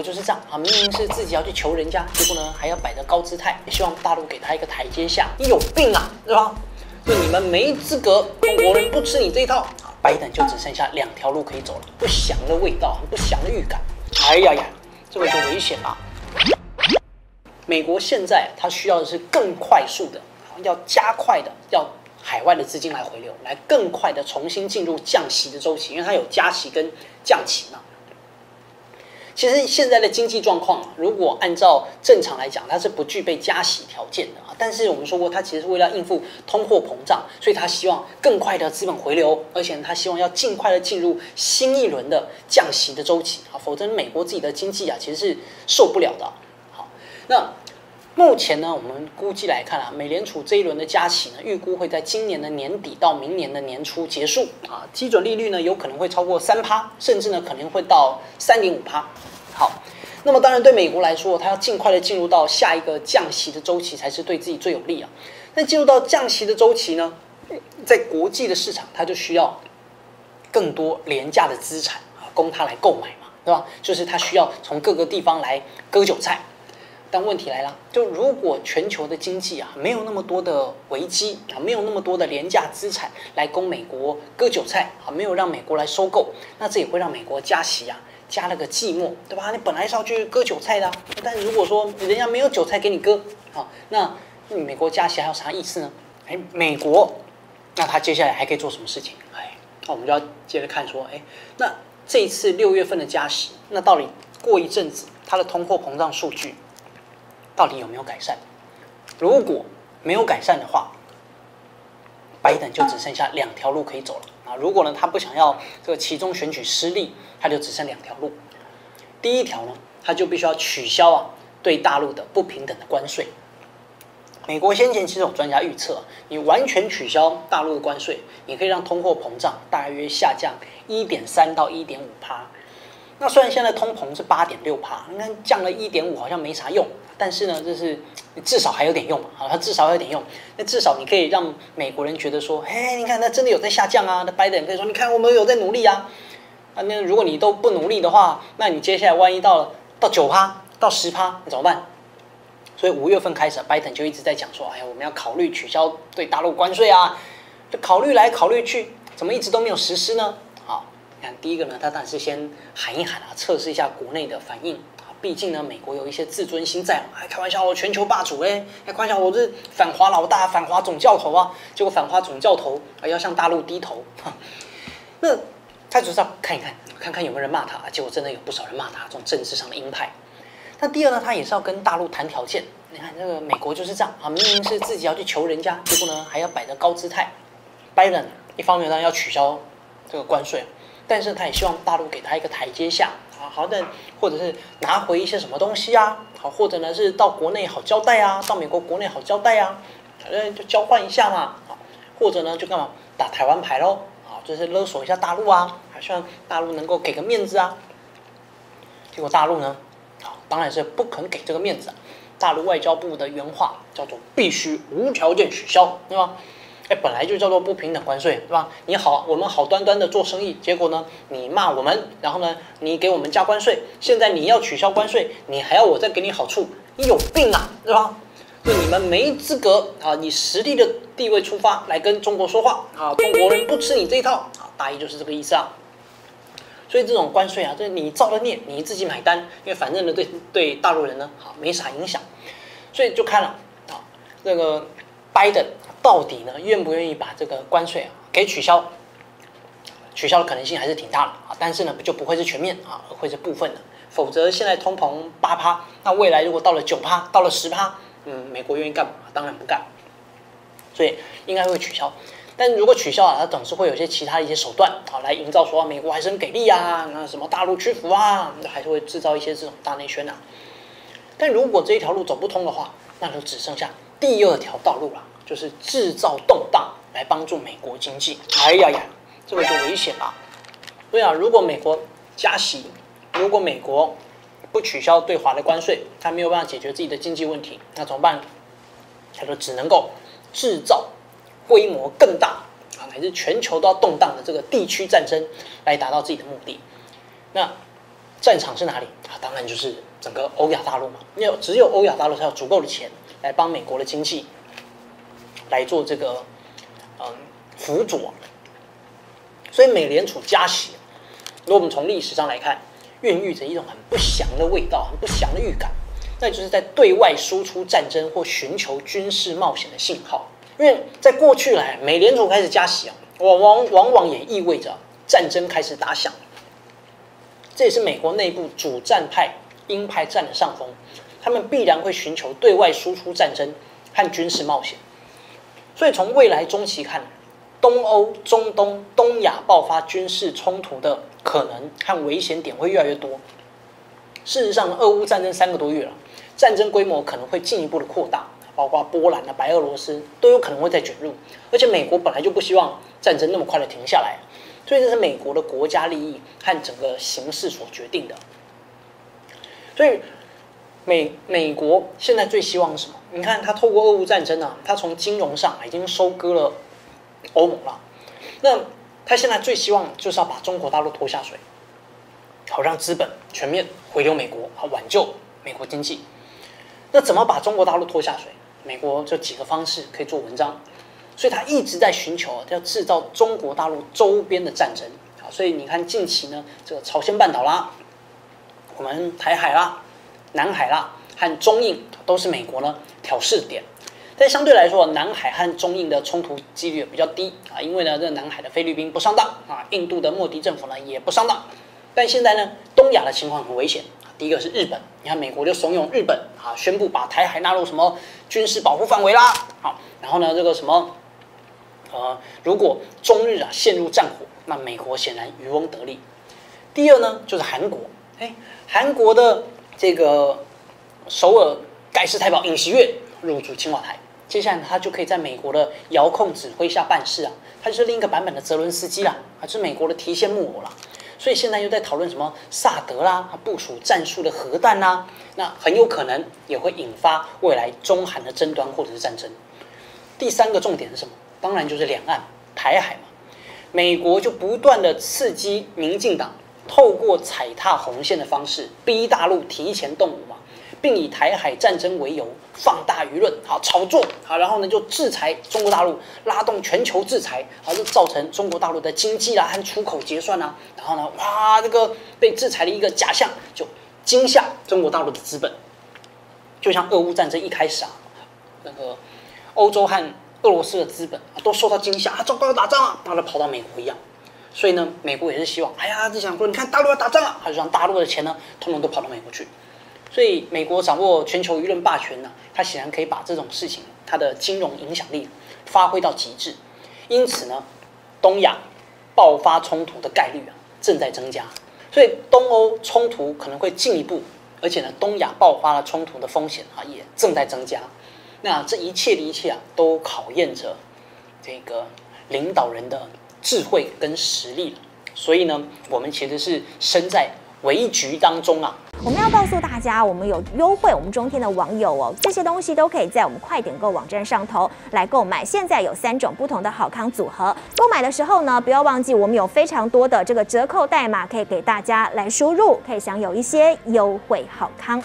国就是这样啊，明明是自己要去求人家，结果呢还要摆着高姿态，希望大陆给他一个台阶下。你有病啊，对吧？就你们没资格，中国人不吃你这一套啊！拜登就只剩下两条路可以走了，不祥的味道，不祥的预感。哎呀呀，这个就危险了。美国现在它需要的是更快速的，要加快的，要海外的资金来回流，来更快的重新进入降息的周期，因为它有加息跟降息嘛。其实现在的经济状况，如果按照正常来讲，它是不具备加息条件的啊。但是我们说过，它其实是为了应付通货膨胀，所以它希望更快的资本回流，而且它希望要尽快的进入新一轮的降息的周期啊，否则美国自己的经济啊其实是受不了的。好，那。目前呢，我们估计来看啊，美联储这一轮的加息呢，预估会在今年的年底到明年的年初结束啊。基准利率呢，有可能会超过三趴，甚至呢，可能会到三点五趴。好，那么当然对美国来说，它要尽快的进入到下一个降息的周期，才是对自己最有利啊。那进入到降息的周期呢，在国际的市场，它就需要更多廉价的资产啊，供它来购买嘛，对吧？就是它需要从各个地方来割韭菜。但问题来了，就如果全球的经济啊没有那么多的危机啊，没有那么多的廉价资产来供美国割韭菜啊，没有让美国来收购，那这也会让美国加息啊，加了个寂寞，对吧？你本来是要去割韭菜的，但如果说人家没有韭菜给你割啊，那美国加息还有啥意思呢？哎，美国，那他接下来还可以做什么事情？哎，那我们就要接着看说，哎，那这一次六月份的加息，那到底过一阵子它的通货膨胀数据？到底有没有改善？如果没有改善的话，拜登就只剩下两条路可以走了啊！如果呢他不想要这个其中选举失利，他就只剩两条路。第一条呢，他就必须要取消啊对大陆的不平等的关税。美国先前其实有专家预测，你完全取消大陆的关税，你可以让通货膨胀大约下降一点三到一点五帕。那虽然现在通膨是八点六帕，那降了一点五好像没啥用。但是呢，就是至少还有点用嘛，啊，它至少有点用。那至少你可以让美国人觉得说，嘿，你看，它真的有在下降啊。那拜登可以说，你看，我们有在努力啊。啊，那如果你都不努力的话，那你接下来万一到了到九趴、到十趴，你怎么办？所以五月份开始，拜登就一直在讲说，哎呀，我们要考虑取消对大陆关税啊。就考虑来考虑去，怎么一直都没有实施呢？你看第一个呢，他当然是先喊一喊啊，测试一下国内的反应啊。毕竟呢，美国有一些自尊心在嘛，还开玩笑，我全球霸主哎，开玩笑，我是反华老大，反华总教头啊。结果反华总教头啊要向大陆低头，那他就是要看一看，看看有没有人骂他。结果真的有不少人骂他，这种政治上的鹰派。那第二呢，他也是要跟大陆谈条件。你看这个美国就是这样啊，明明是自己要去求人家，结果呢还要摆着高姿态。拜登一方面呢要取消这个关税，但是他也希望大陆给他一个台阶下。好的，或者是拿回一些什么东西啊？好，或者呢是到国内好交代啊，到美国国内好交代啊，反正就交换一下嘛。好，或者呢就干嘛打台湾牌喽？好，就是勒索一下大陆啊，还希望大陆能够给个面子啊。结果大陆呢，好，当然是不肯给这个面子。大陆外交部的原话叫做必须无条件取消，对吧？哎，本来就叫做不平等关税，对吧？你好，我们好端端的做生意，结果呢，你骂我们，然后呢，你给我们加关税，现在你要取消关税，你还要我再给你好处，你有病啊，对吧？就你们没资格啊，以实力的地位出发来跟中国说话啊，中国人不吃你这一套啊，大意就是这个意思啊。所以这种关税啊，就是你造的孽，你自己买单，因为反正呢，对对大陆人呢，好没啥影响，所以就看了啊，那个拜登。到底呢，愿不愿意把这个关税啊给取消？取消的可能性还是挺大的啊，但是呢，就不会是全面啊，会是部分的。否则现在通膨八趴，那未来如果到了九趴，到了十趴，嗯，美国愿意干嘛？当然不干。所以应该会取消。但如果取消啊，它总是会有些其他的一些手段啊，来营造说美国还是很给力啊，那什么大陆屈服啊，还是会制造一些这种大内宣啊。但如果这一条路走不通的话，那就只剩下第二条道路了。就是制造动荡来帮助美国经济，哎呀呀，这个就危险了。对啊，如果美国加息，如果美国不取消对华的关税，它没有办法解决自己的经济问题，那怎么办？他说只能够制造规模更大啊，乃至全球都要动荡的这个地区战争，来达到自己的目的。那战场是哪里啊？当然就是整个欧亚大陆嘛，因为只有欧亚大陆才有足够的钱来帮美国的经济来做这个嗯辅佐，所以美联储加息，如果我们从历史上来看，孕育着一种很不祥的味道，很不祥的预感，那就是在对外输出战争或寻求军事冒险的信号。因为在过去来，美联储开始加息啊，往往往往也意味着战争开始打响。这也是美国内部主战派鹰派占了上风，他们必然会寻求对外输出战争和军事冒险。所以从未来中期看，东欧、中东、东亚爆发军事冲突的可能和危险点会越来越多。事实上，俄乌战争三个多月了，战争规模可能会进一步的扩大，包括波兰啊、白俄罗斯都有可能会再卷入。而且美国本来就不希望战争那么快的停下来。所以这是美国的国家利益和整个形势所决定的。所以美美国现在最希望什么？你看，他透过俄乌战争呢，他从金融上已经收割了欧盟了。那他现在最希望就是要把中国大陆拖下水，好让资本全面回流美国，好挽救美国经济。那怎么把中国大陆拖下水？美国就几个方式可以做文章。所以他一直在寻求要制造中国大陆周边的战争啊，所以你看近期呢，这个朝鲜半岛啦，我们台海啦、南海啦和中印都是美国呢挑事点，但相对来说，南海和中印的冲突几率比较低啊，因为呢，这南海的菲律宾不上当啊，印度的莫迪政府呢也不上当，但现在呢，东亚的情况很危险第一个是日本，你看美国就怂恿日本啊，宣布把台海纳入什么军事保护范围啦，好，然后呢，这个什么。呃，如果中日啊陷入战火，那美国显然渔翁得利。第二呢，就是韩国，哎，韩国的这个首尔盖世太保尹锡悦入驻青瓦台，接下来他就可以在美国的遥控指挥下办事啊，他就是另一个版本的泽伦斯基啦，啊，是美国的提线木偶啦。所以现在又在讨论什么萨德啦，部署战术的核弹啦，那很有可能也会引发未来中韩的争端或者是战争。第三个重点是什么？当然就是两岸台海嘛，美国就不断的刺激民进党，透过踩踏红线的方式逼大陆提前动武嘛，并以台海战争为由放大舆论，好炒作，好，然后呢就制裁中国大陆，拉动全球制裁，好就造成中国大陆的经济啦和出口结算啊，然后呢哇这个被制裁的一个假象就惊吓中国大陆的资本，就像俄乌战争一开始啊，那个欧洲和俄罗斯的资本啊，都受到惊吓啊，糟糕要打仗了，然后跑到美国一样。所以呢，美国也是希望，哎呀，就想说，你看大陆要打仗了，他就让大陆的钱呢，通通都跑到美国去。所以美国掌握全球舆论霸权呢，它显然可以把这种事情，它的金融影响力发挥到极致。因此呢，东亚爆发冲突的概率啊，正在增加。所以东欧冲突可能会进一步，而且呢，东亚爆发了冲突的风险啊，也正在增加。那这一切的一切啊，都考验着这个领导人的智慧跟实力了。所以呢，我们其实是身在危局当中啊。我们要告诉大家，我们有优惠，我们中天的网友哦，这些东西都可以在我们快点购网站上头来购买。现在有三种不同的好康组合，购买的时候呢，不要忘记我们有非常多的这个折扣代码可以给大家来输入，可以享有一些优惠好康。